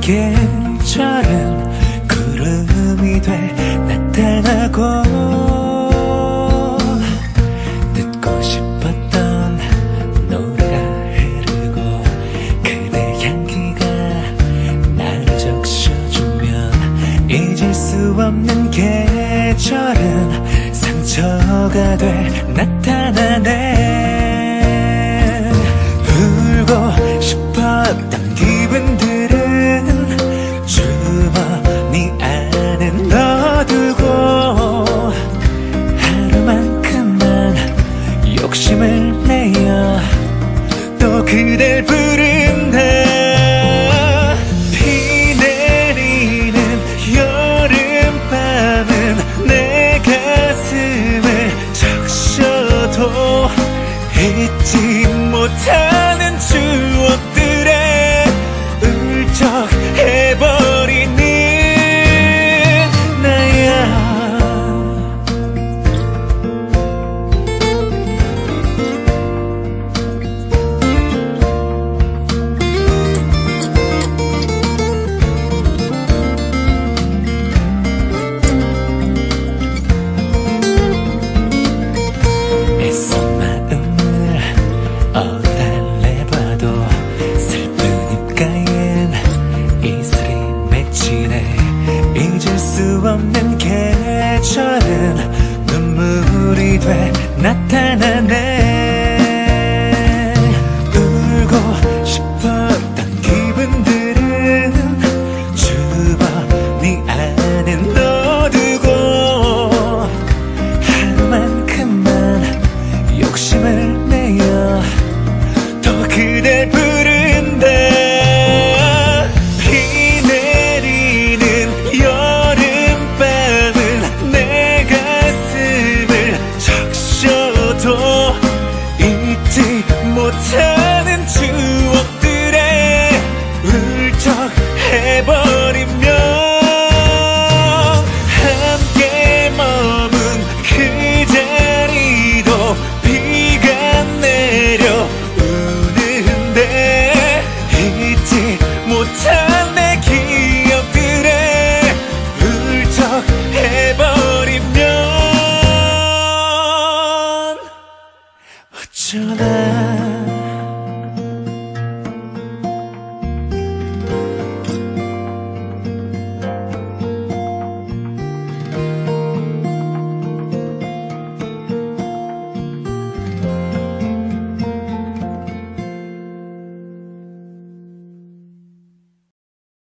계절은 구름이 돼 나타나고 듣고 싶었던 노래가 흐르고 그대 향기가 나를 적셔주면 잊을 수 없는 계절은 상처가 돼 나타나네. 울고 늘 부른다. 비 내리는 여름밤은 내 가슴에 적셔도 잊지 못하는 추억. hotel.